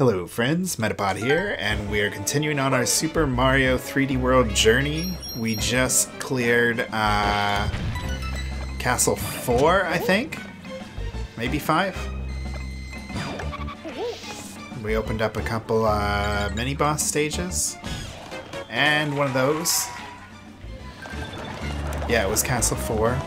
Hello friends, Metapod here, and we are continuing on our Super Mario 3D World journey. We just cleared uh, Castle 4, I think? Maybe 5? We opened up a couple uh, mini-boss stages, and one of those. Yeah, it was Castle 4.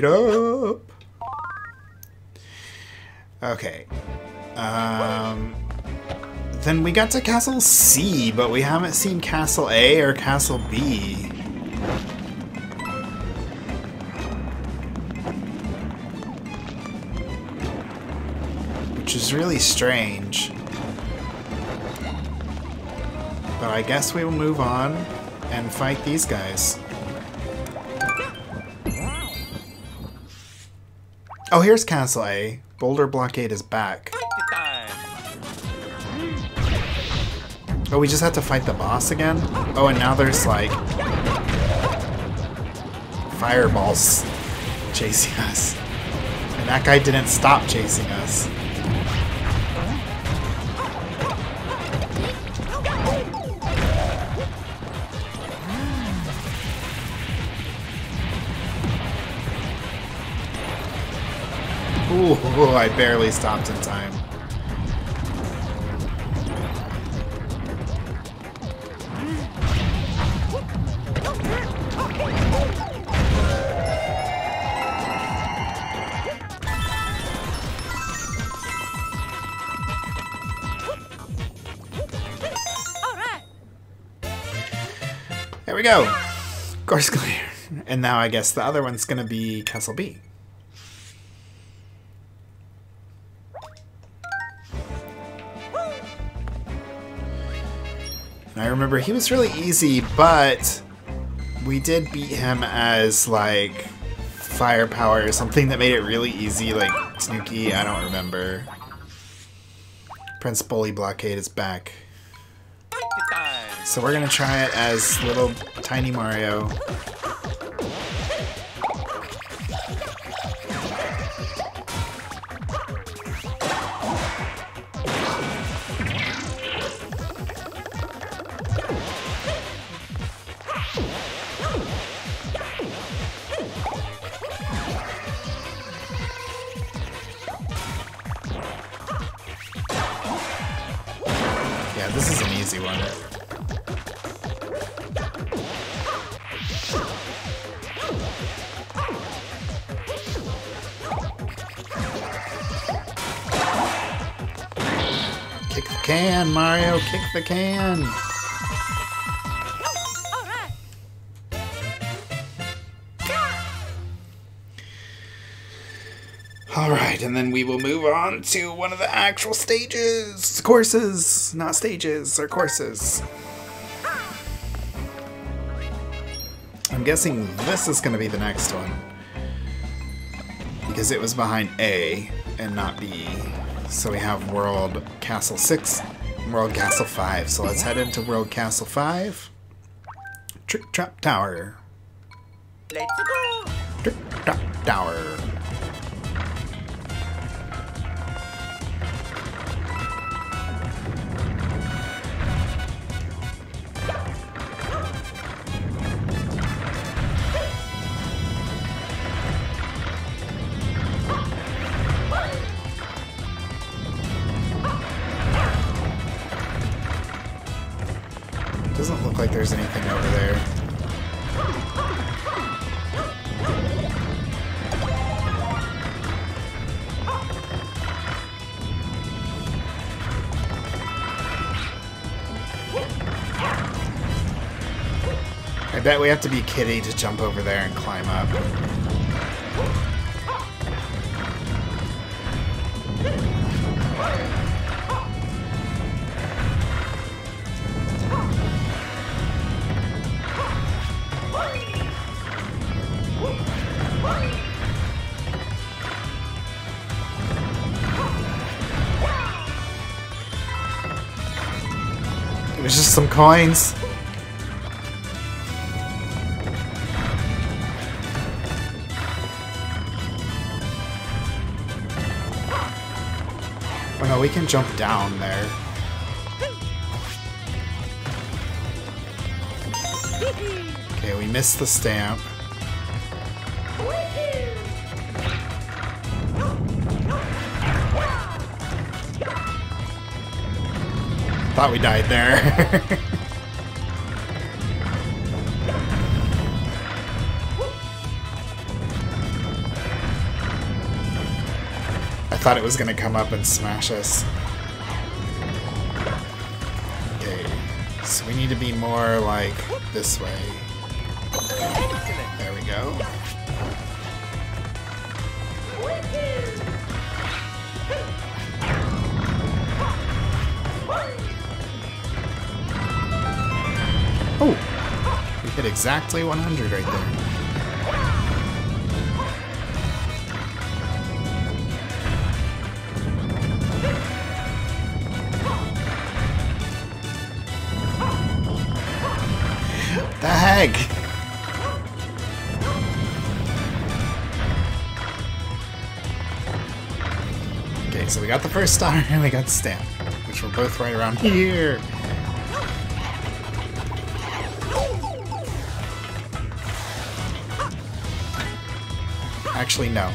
Eight up. Okay. Um, then we got to Castle C, but we haven't seen Castle A or Castle B. Which is really strange. But I guess we will move on and fight these guys. Oh, here's Castle A. Brolder Blockade is back. Oh, we just have to fight the boss again? Oh, and now there's like... Fireballs chasing us. And that guy didn't stop chasing us. Ooh, I barely stopped in time. There we go. Course clear. And now I guess the other one's gonna be Castle B. remember he was really easy, but we did beat him as like firepower or something that made it really easy, like Snooky, I don't remember. Prince Bully Blockade is back. So we're gonna try it as little tiny Mario. This is an easy one. Kick the can, Mario, kick the can. Alright, and then we will move on to one of the actual stages. Courses, not stages, or courses. I'm guessing this is going to be the next one. Because it was behind A and not B. So we have World Castle 6, World Castle 5. So let's head into World Castle 5. Trick Trap Tower. Let's go! Trick Trap Tower. There's anything over there. I bet we have to be kitty to jump over there and climb up. It was just some coins. Oh no, we can jump down there. Okay, we missed the stamp. I thought we died there. I thought it was gonna come up and smash us. Okay, so we need to be more like this way. There we go. Oh! We hit exactly 100 right there. The heck? Okay, so we got the first star and we got stamp, which were both right around here. Actually, no.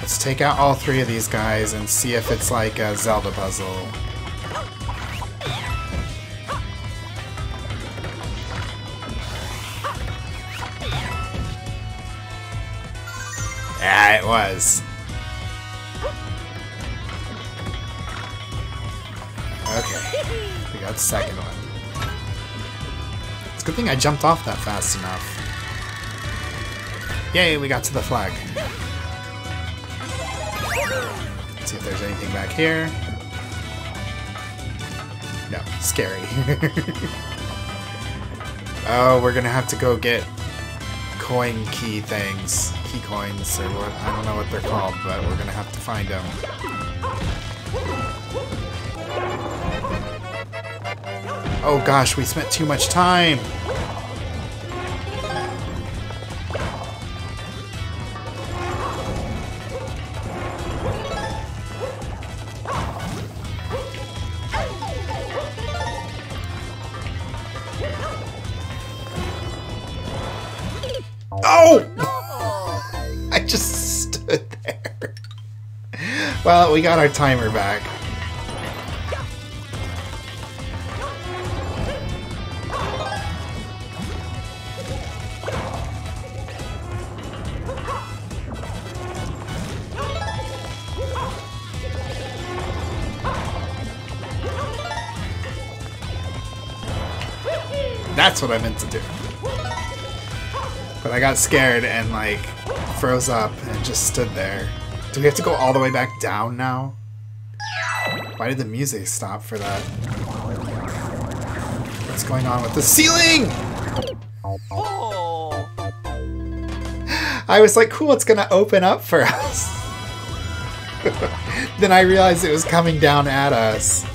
Let's take out all three of these guys and see if it's like a Zelda puzzle. Yeah, it was. Okay, we got the second one. It's a good thing I jumped off that fast enough. Yay, we got to the flag. Let's see if there's anything back here. No, scary. oh, we're gonna have to go get coin key things. Key coins, or what, I don't know what they're called, but we're gonna have to find them. Oh gosh, we spent too much time! Oh! I just stood there. Well, we got our timer back. That's what I meant to do. But I got scared and like froze up and just stood there. Do we have to go all the way back down now? Why did the music stop for that? What's going on with the ceiling? I was like, cool, it's gonna open up for us. then I realized it was coming down at us.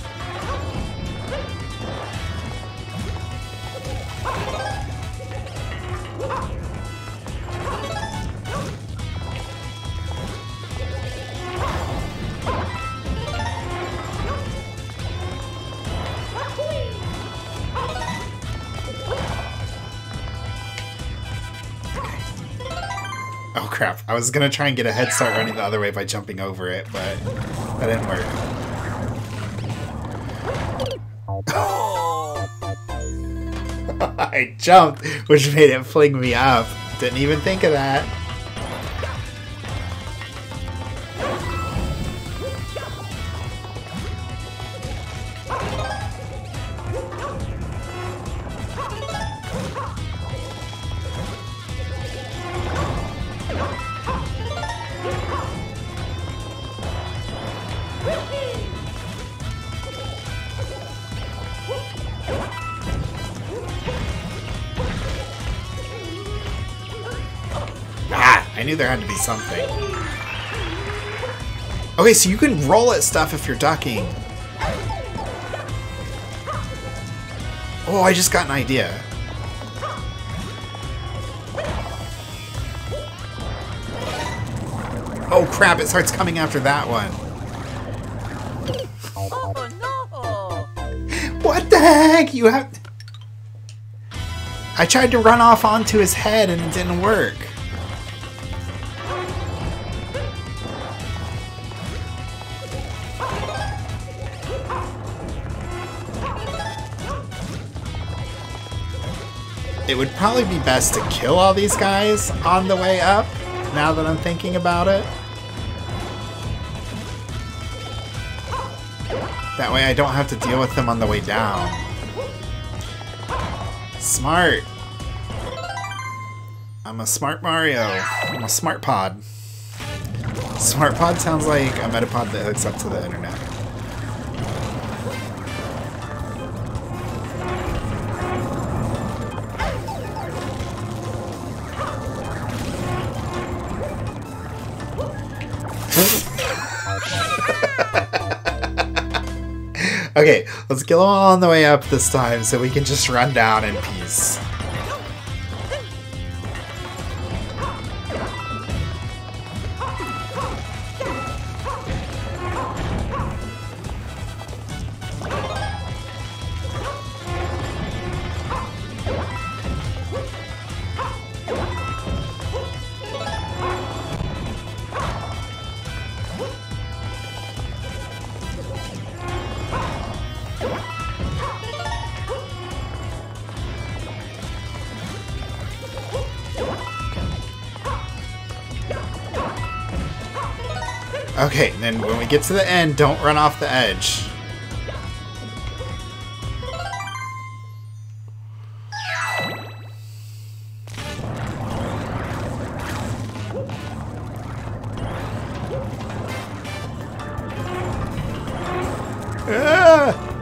Crap, I was gonna try and get a head start running the other way by jumping over it, but that didn't work. I jumped, which made it fling me up. Didn't even think of that. Knew there had to be something. Okay, so you can roll at stuff if you're ducking. Oh, I just got an idea. Oh crap, it starts coming after that one. What the heck? You have... I tried to run off onto his head and it didn't work. It would probably be best to kill all these guys on the way up, now that I'm thinking about it. That way I don't have to deal with them on the way down. Smart. I'm a smart Mario. I'm a smart pod. Smart pod sounds like a metapod that hooks up to the internet. Okay, let's all on the way up this time so we can just run down in peace. Okay, then when we get to the end, don't run off the edge. Ah!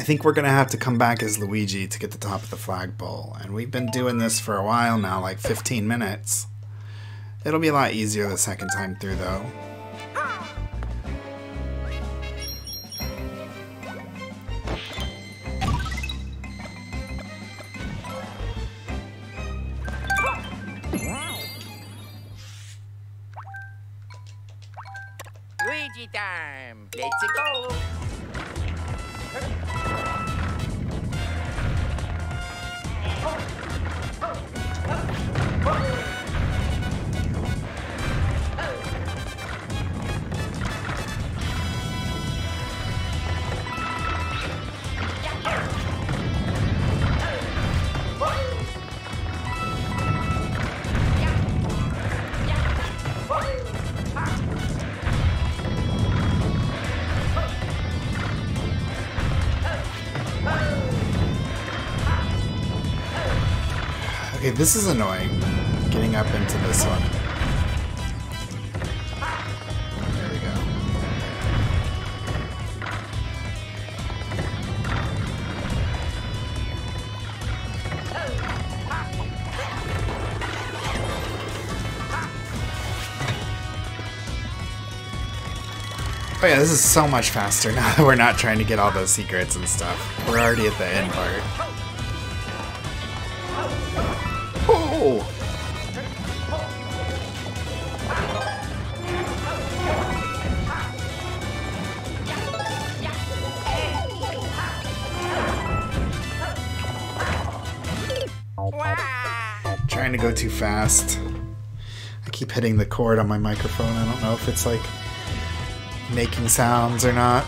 I think we're gonna have to come back as Luigi to get the top of the flagpole, and we've been doing this for a while now, like 15 minutes. It'll be a lot easier the second time through, though. Luigi time! Let's go! Okay, this is annoying. Getting up into this one. There we go. Oh yeah, this is so much faster now that we're not trying to get all those secrets and stuff. We're already at the end part. Trying to go too fast. I keep hitting the cord on my microphone. I don't know if it's like making sounds or not.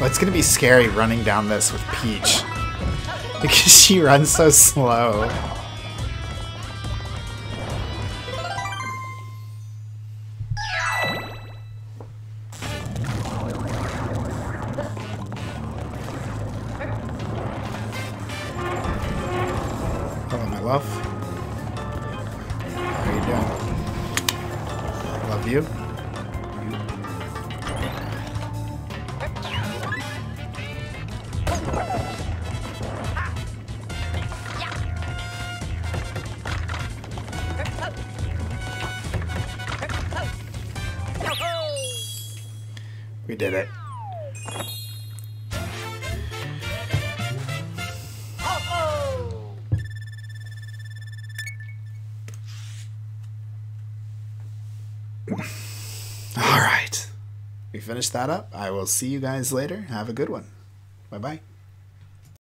It's gonna be scary running down this with Peach. Because she runs so slow. We did it. All right. We finished that up. I will see you guys later. Have a good one. Bye bye.